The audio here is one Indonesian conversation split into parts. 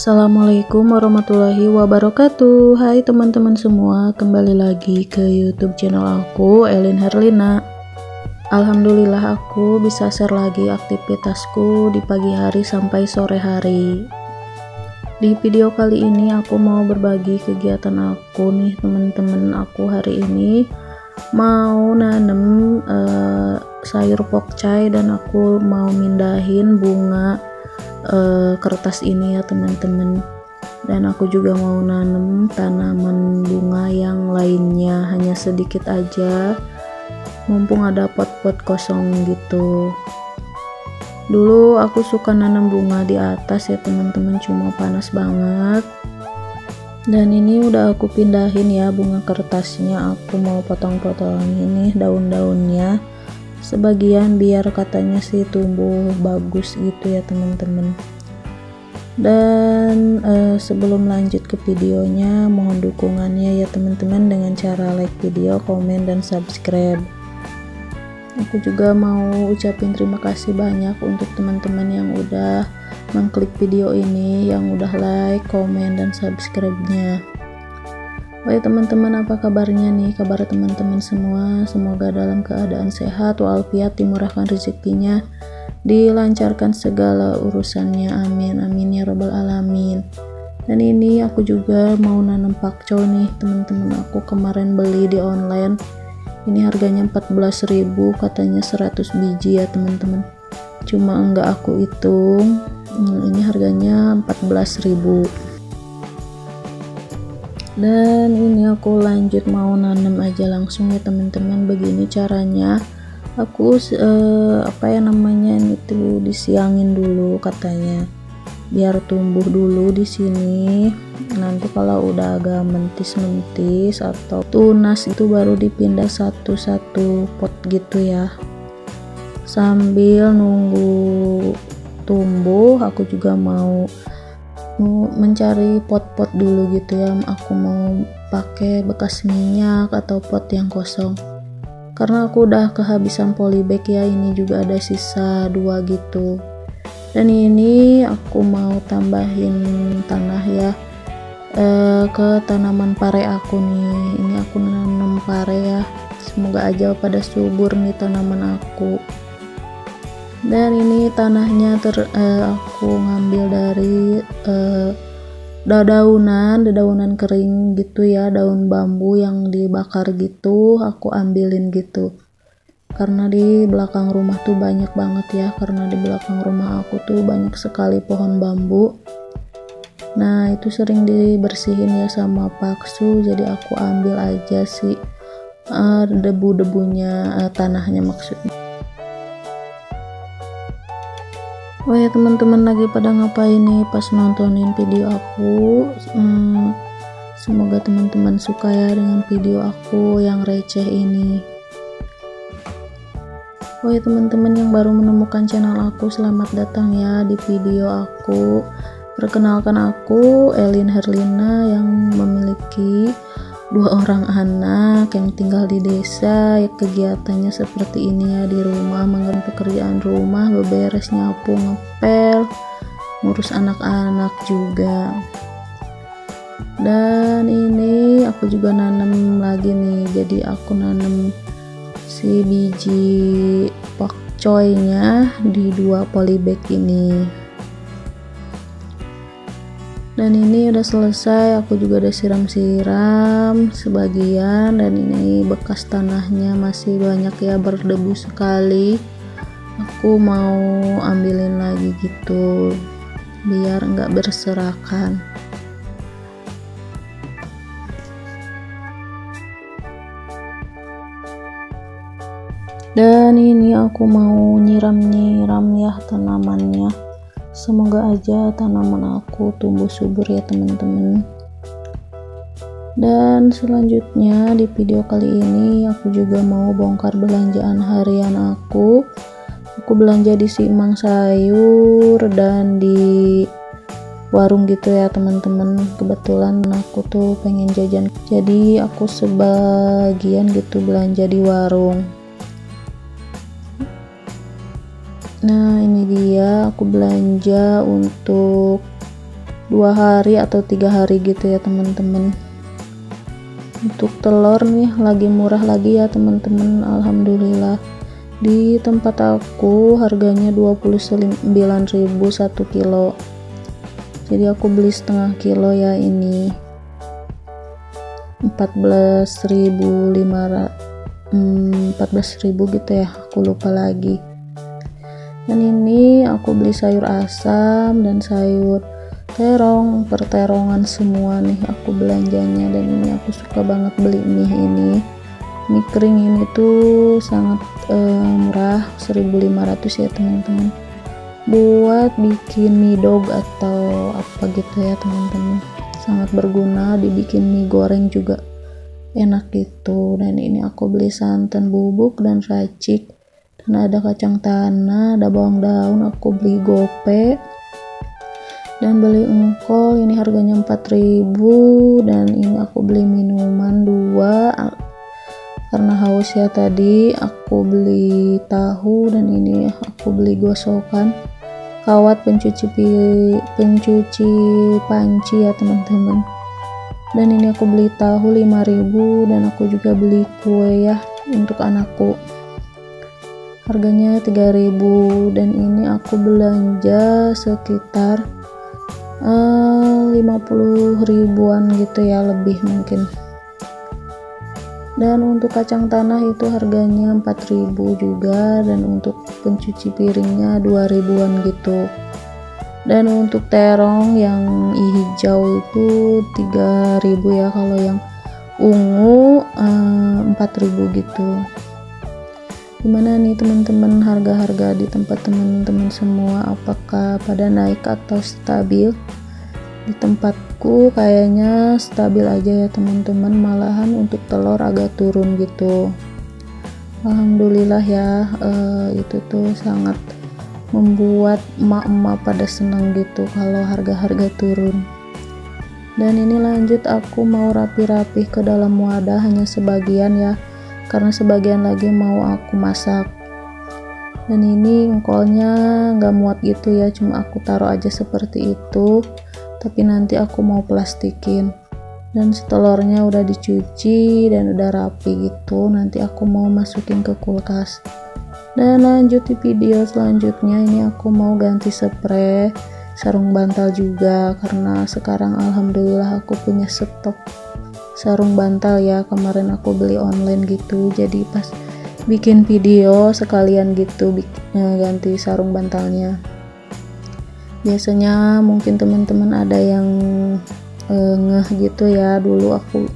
Assalamualaikum warahmatullahi wabarakatuh. Hai teman-teman semua Kembali lagi ke youtube channel aku Elin Herlina. Alhamdulillah aku bisa share lagi aktivitasku di pagi hari sampai sore hari. Di video kali ini aku mau berbagi kegiatan aku nih teman-teman aku hari ini. Mau nanem uh, sayur pokcai dan aku mau mindahin bunga uh, kertas ini ya teman-teman. Dan aku juga mau nanam tanaman bunga yang lainnya hanya sedikit aja. Mumpung ada pot-pot kosong gitu. Dulu aku suka nanam bunga di atas ya teman-teman. Cuma panas banget. Dan ini udah aku pindahin ya bunga kertasnya. Aku mau potong-potong ini daun-daunnya sebagian biar katanya sih tumbuh bagus gitu ya teman-teman. Dan uh, sebelum lanjut ke videonya mohon dukungannya ya teman-teman dengan cara like video, komen, dan subscribe. Aku juga mau ucapin terima kasih banyak untuk teman-teman yang udah mengklik video ini yang udah like, komen, dan subscribe-nya Oke teman-teman apa kabarnya nih? Kabar teman-teman semua semoga dalam keadaan sehat walafiat dimurahkan rezekinya dilancarkan segala urusannya. Amin amin ya robbal alamin. Dan ini aku juga mau nanam pakcoy nih teman-teman. Aku kemarin beli di online. Ini harganya 14.000 katanya 100 biji ya teman-teman. Cuma enggak aku hitung. Hmm, ini harganya 14.000 dan ini aku lanjut mau nanam aja langsung ya teman-teman. Begini caranya. Aku uh, apa ya namanya itu disiangin dulu katanya. Biar tumbuh dulu di sini. Nanti kalau udah agak mentis-mentis atau tunas itu baru dipindah satu-satu pot gitu ya. Sambil nunggu tumbuh aku juga mau mencari pot-pot dulu gitu ya. Aku mau pakai bekas minyak atau pot yang kosong. Karena aku udah kehabisan polybag ya ini juga ada sisa dua gitu. Dan ini aku mau tambahin tanah ya e, ke tanaman pare aku nih. Ini aku nanam pare ya. Semoga aja pada subur nih tanaman aku dan ini tanahnya ter uh, aku ngambil dari uh, dadaunan dedaunan kering gitu ya daun bambu yang dibakar gitu aku ambilin gitu. Karena di belakang rumah tuh banyak banget ya karena di belakang rumah aku tuh banyak sekali pohon bambu. Nah itu sering dibersihin ya sama paksu jadi aku ambil aja sih uh, debu-debunya uh, tanahnya maksudnya Oh ya teman-teman lagi pada ngapain nih pas nontonin video aku? Hmm, semoga teman-teman suka ya dengan video aku yang receh ini. Oh ya teman-teman yang baru menemukan channel aku selamat datang ya di video aku. Perkenalkan aku Elin Herlina yang memiliki dua orang anak yang tinggal di desa ya kegiatannya seperti ini ya di rumah mengerjakan pekerjaan rumah beberes nyapu ngepel ngurus anak-anak juga. Dan ini aku juga nanam lagi nih jadi aku nanam si biji pakcoynya di dua polybag ini dan ini udah selesai aku juga udah siram-siram sebagian. Dan ini bekas tanahnya masih banyak ya berdebu sekali. Aku mau ambilin lagi gitu biar enggak berserakan. Dan ini aku mau nyiram-nyiram ya tanamannya semoga aja tanaman aku tumbuh subur ya teman-teman. Dan selanjutnya di video kali ini aku juga mau bongkar belanjaan harian aku. Aku belanja di Simang Sayur dan di warung gitu ya teman-teman. Kebetulan aku tuh pengen jajan. Jadi aku sebagian gitu belanja di warung nah ini dia. Aku belanja untuk dua hari atau tiga hari gitu ya teman-teman. Untuk telur nih lagi murah lagi ya teman-teman. Alhamdulillah. Di tempat aku harganya 29.000 satu kilo. Jadi aku beli setengah kilo ya ini. 14.500 hmm, 14.000 gitu ya aku lupa lagi dan ini aku beli sayur asam dan sayur terong. Perterongan semua nih aku belanjanya dan ini aku suka banget beli mie ini. Mie kering ini tuh sangat uh, murah 1500 ya teman-teman. Buat bikin mie dog atau apa gitu ya teman-teman. Sangat berguna dibikin mie goreng juga enak gitu. Dan ini aku beli santan bubuk dan racik dan ada kacang tanah ada bawang daun aku beli gope. Dan beli engkol ini harganya 4000 dan ini aku beli minuman dua. Karena haus ya tadi aku beli tahu. Dan ini aku beli gosokan. Kawat pencuci pencuci panci ya teman-teman. Dan ini aku beli tahu 5000 dan aku juga beli kue ya untuk anakku harganya 3000 dan ini aku belanja sekitar uh, eh, 50 ribuan gitu ya lebih mungkin. Dan untuk kacang tanah itu harganya 4000 juga dan untuk pencuci piringnya 2000an gitu. Dan untuk terong yang hijau itu 3000 ya kalau yang ungu eh, 4000 gitu gimana nih teman-teman harga-harga di tempat teman-teman semua? Apakah pada naik atau stabil? Di tempatku kayaknya stabil aja ya teman-teman. Malahan untuk telur agak turun gitu. Alhamdulillah ya uh, itu tuh sangat membuat emak-emak pada senang gitu kalau harga-harga turun. Dan ini lanjut aku mau rapi-rapi ke dalam wadah hanya sebagian ya karena sebagian lagi mau aku masak. Dan ini engkolnya nggak muat gitu ya cuma aku taruh aja seperti itu. Tapi nanti aku mau plastikin. Dan setelurnya udah dicuci dan udah rapi gitu nanti aku mau masukin ke kulkas. Dan lanjut di video selanjutnya ini aku mau ganti spray sarung bantal juga karena sekarang alhamdulillah aku punya stok sarung bantal ya. Kemarin aku beli online gitu. Jadi pas bikin video sekalian gitu bikin, ganti sarung bantalnya. Biasanya mungkin teman-teman ada yang uh, ngeh gitu ya. Dulu aku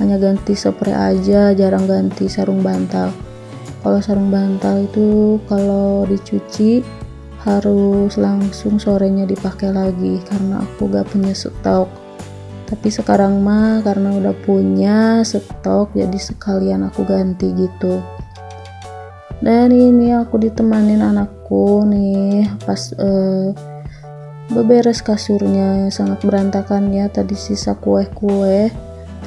hanya ganti spray aja jarang ganti sarung bantal. Kalau sarung bantal itu kalau dicuci harus langsung sorenya dipakai lagi karena aku gak punya stok tapi sekarang mah karena udah punya stok jadi sekalian aku ganti gitu. Dan ini aku ditemanin anakku nih pas uh, beberes kasurnya sangat berantakan ya. Tadi sisa kue-kue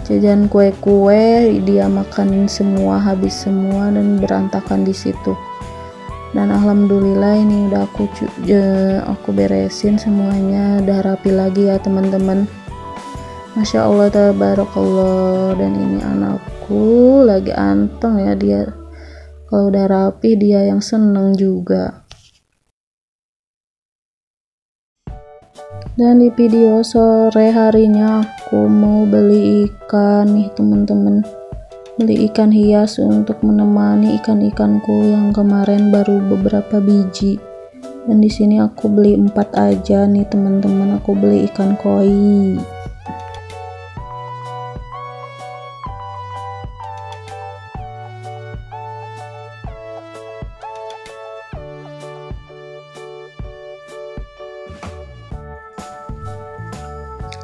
jajan kue-kue dia makan semua habis semua dan berantakan di situ. Dan alhamdulillah ini udah aku aku beresin semuanya udah rapi lagi ya teman-teman Masya Allah tabarakallah. Dan ini anakku lagi anteng ya dia. Kalau udah rapi dia yang seneng juga. Dan di video sore harinya aku mau beli ikan nih teman-teman beli ikan hias untuk menemani ikan-ikanku yang kemarin baru beberapa biji. Dan di sini aku beli empat aja nih teman-teman aku beli ikan koi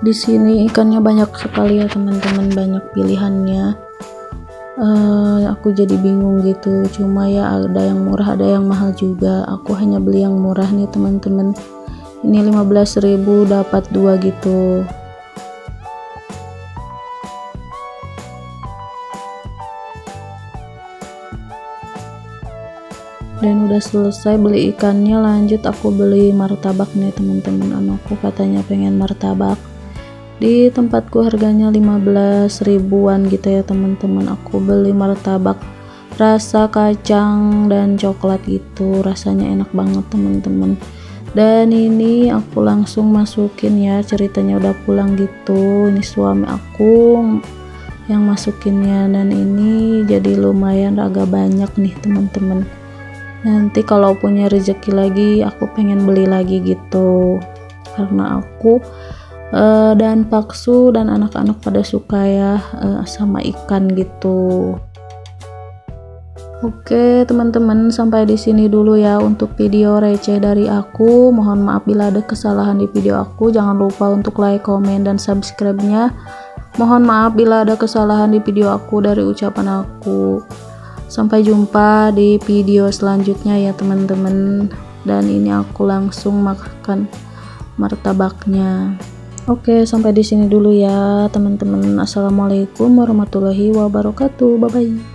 di sini ikannya banyak sekali ya teman-teman. Banyak pilihannya. Uh, aku jadi bingung gitu. Cuma ya ada yang murah ada yang mahal juga. Aku hanya beli yang murah nih teman-teman. Ini 15.000 dapat dua gitu. Dan udah selesai beli ikannya lanjut aku beli martabak nih teman-teman. Anakku katanya pengen martabak di tempatku harganya 15 ribuan gitu ya teman-teman. Aku beli martabak rasa kacang dan coklat gitu. Rasanya enak banget teman-teman. Dan ini aku langsung masukin ya ceritanya udah pulang gitu. Ini suami aku yang masukinnya. Dan ini jadi lumayan agak banyak nih teman-teman. Nanti kalau punya rezeki lagi aku pengen beli lagi gitu. Karena aku uh, dan Paksu dan anak-anak pada suka ya uh, sama ikan gitu. Oke teman-teman sampai di sini dulu ya untuk video receh dari aku. Mohon maaf bila ada kesalahan di video aku. Jangan lupa untuk like comment dan subscribe-nya. Mohon maaf bila ada kesalahan di video aku dari ucapan aku. Sampai jumpa di video selanjutnya ya teman-teman. Dan ini aku langsung makan martabaknya. Oke, sampai di sini dulu ya teman-teman. Assalamualaikum warahmatullahi wabarakatuh. Bye bye.